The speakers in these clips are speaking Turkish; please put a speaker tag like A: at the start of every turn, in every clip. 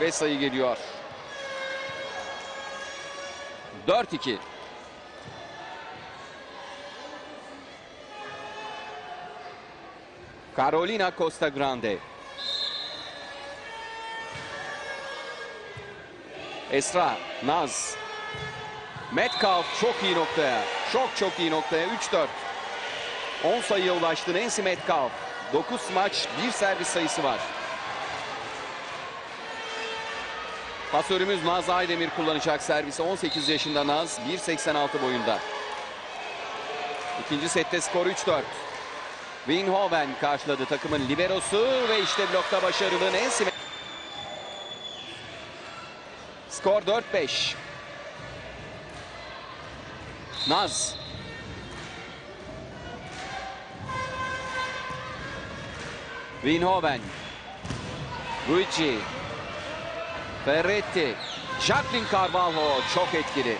A: Ve sayı geliyor. 4-2. Carolina Costa Grande. Esra, Naz. Metcalf çok iyi noktaya. Çok çok iyi noktaya. 3-4. 10 sayıya ulaştı Nancy Metcalf. 9 maç, 1 servis sayısı var. Pasörümüz Naz Aydemir kullanacak servisi. 18 yaşında Naz, 1.86 boyunda. İkinci sette skor 3-4. Winhoven karşıladı takımın liberosu ve işte blokta başarılı Nancy. Skor 4-5. Naz. Winhoven. Gucci. Ferretti. Jacqueline Carvalho çok etkili.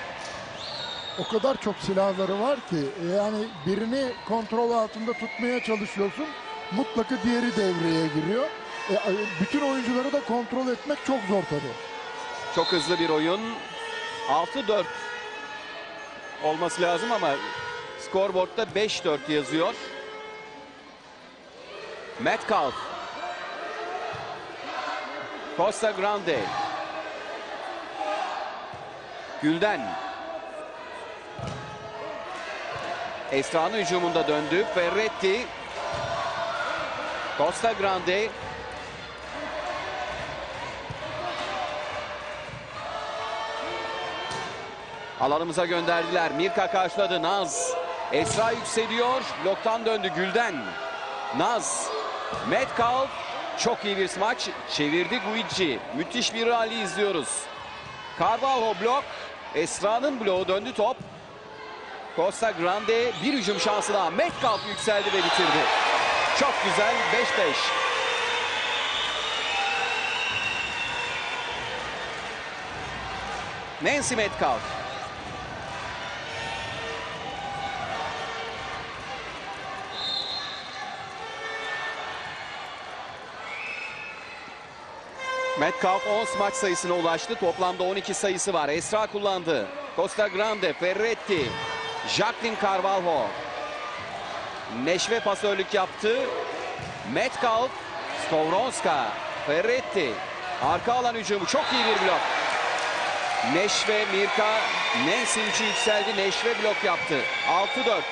B: O kadar çok silahları var ki yani birini kontrol altında tutmaya çalışıyorsun. Mutlaka diğeri devreye giriyor. E, bütün oyuncuları da kontrol etmek çok zor tabii.
A: Çok hızlı bir oyun. 6-4 olması lazım ama skorboardta 5-4 yazıyor. Metcalf. Costa Grande. Gülden. Esra'nın hücumunda döndü. Ferretti. Costa Grande. Alanımıza gönderdiler. Mirka karşıladı. Naz. Esra yükseliyor. Bloktan döndü Gülden. Naz. Metcalf. Çok iyi bir smaç. Çevirdi Guici. Müthiş bir rally izliyoruz. Carvalho blok. Esra'nın bloğu döndü top. Costa Grande bir hücum şansı daha. Metcalf yükseldi ve bitirdi. Çok güzel 5-5. Nancy Metcalf. Metcalf 10 maç sayısına ulaştı. Toplamda 12 sayısı var. Esra kullandı. Costa Grande, Ferretti, Jacqueline Carvalho. Neşve pasörlük yaptı. Metcalf, Skovronska, Ferretti. Arka alan hücumu çok iyi bir blok. Neşve, Mirka, üçü yükseldi. Neşve blok yaptı. 6-4.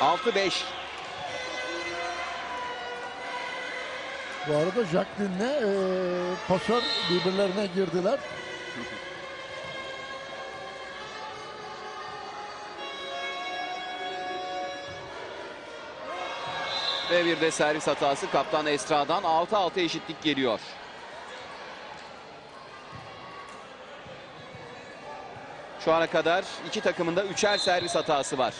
A: 6-5.
B: Bu arada Jacqueline'le e, pasör birbirlerine girdiler.
A: Ve bir de servis hatası kaptan Estra'dan 6-6 eşitlik geliyor. Şu ana kadar iki takımın da üçer servis hatası var.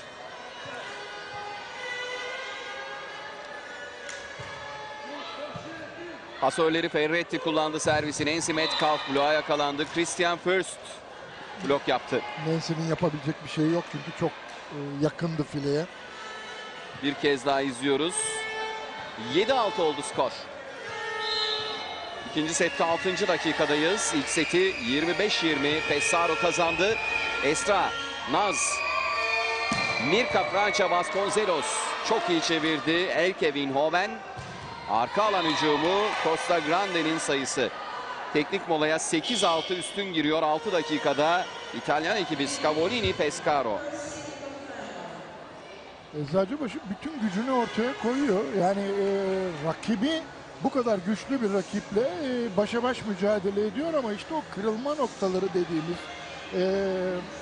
A: Pasörleri Ferretti kullandı servisini. Nancy Metcalf bloğa yakalandı. Christian First blok yaptı.
B: Nancy'nin yapabilecek bir şey yok çünkü çok e, yakındı fileye.
A: Bir kez daha izliyoruz. 7-6 oldu skor. İkinci sette 6. dakikadayız. İlk seti 25-20 Pesaro kazandı. Estra, Naz, Mirka França Vasconcelos çok iyi çevirdi. Elke Winhoven. Arka alan hücumu Costa Grande'nin sayısı. Teknik molaya 8-6 üstün giriyor 6 dakikada. İtalyan ekibi Scavolini Pescaro.
B: Eczacıbaşı bütün gücünü ortaya koyuyor. Yani e, rakibi bu kadar güçlü bir rakiple e, başa baş mücadele ediyor ama işte o kırılma noktaları dediğimiz e,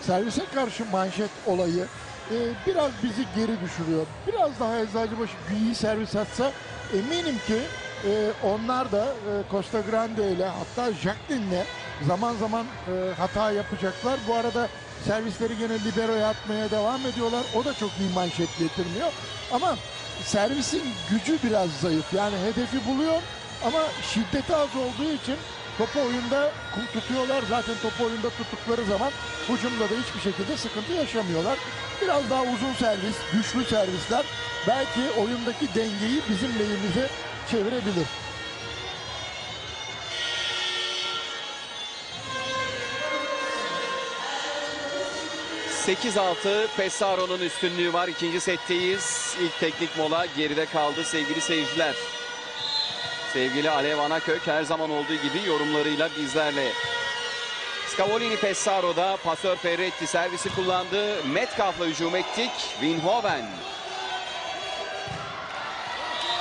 B: servise karşı manşet olayı e, biraz bizi geri düşürüyor. Biraz daha Eczacıbaşı iyi servis atsa eminim ki e, onlar da e, Costa Grande ile hatta Jacqueline'le zaman zaman e, hata yapacaklar. Bu arada servisleri gene libero'ya atmaya devam ediyorlar. O da çok iyi manşet getirmiyor. Ama servisin gücü biraz zayıf. Yani hedefi buluyor ama şiddeti az olduğu için topu oyunda tutuyorlar. Zaten topu oyunda tuttukları zaman hücumda da hiçbir şekilde sıkıntı yaşamıyorlar. Biraz daha uzun servis, güçlü servisler belki oyundaki dengeyi bizim lehimize çevirebilir.
A: ...8-6 Pesaro'nun üstünlüğü var. İkinci setteyiz. İlk teknik mola geride kaldı sevgili seyirciler. Sevgili Alev Anakök her zaman olduğu gibi yorumlarıyla bizlerle. Scavolini Pessaro'da pasör Ferretti servisi kullandı. Metcalf'la hücum ettik. Winhoven.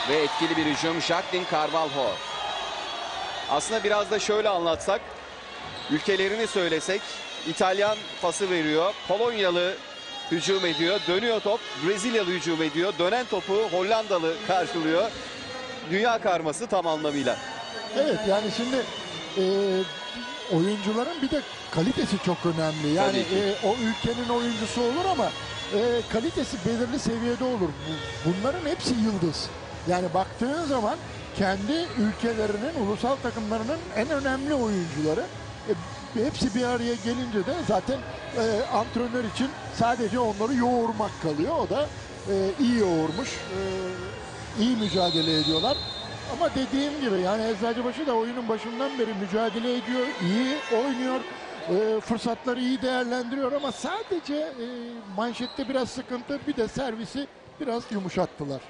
A: Ve etkili bir hücum Jacqueline Carvalho. Aslında biraz da şöyle anlatsak. Ülkelerini söylesek. İtalyan pası veriyor. Polonyalı hücum ediyor. Dönüyor top. Brezilyalı hücum ediyor. Dönen topu Hollandalı karşılıyor. Dünya karması tam anlamıyla.
B: Evet yani şimdi e, oyuncuların bir de kalitesi çok önemli. Yani e, o ülkenin oyuncusu olur ama e, kalitesi belirli seviyede olur. Bu- Bunların hepsi yıldız. Yani baktığın zaman kendi ülkelerinin, ulusal takımlarının en önemli oyuncuları. E, hepsi bir araya gelince de zaten e, antrenör için sadece onları yoğurmak kalıyor. O da e, iyi yoğurmuş. E, iyi mücadele ediyorlar. Ama dediğim gibi yani Eczacıbaşı da oyunun başından beri mücadele ediyor, iyi oynuyor, e, fırsatları iyi değerlendiriyor ama sadece e, manşette biraz sıkıntı, bir de servisi biraz yumuşattılar.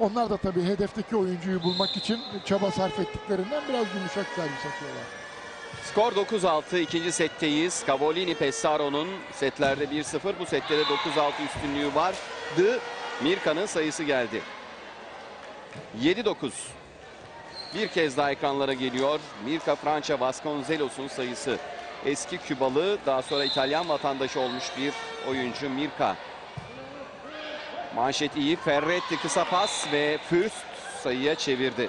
B: Onlar da tabii hedefteki oyuncuyu bulmak için çaba sarf ettiklerinden biraz yumuşak servis atıyorlar.
A: Skor 9-6 ikinci setteyiz. Cavolini Pessaro'nun setlerde 1-0 bu sette de 9-6 üstünlüğü vardı. Mirka'nın sayısı geldi. 7-9. Bir kez daha ekranlara geliyor. Mirka Francia Vasconcelos'un sayısı. Eski Kübalı daha sonra İtalyan vatandaşı olmuş bir oyuncu Mirka. Manşet iyi. Ferretti kısa pas ve Fürst sayıya çevirdi.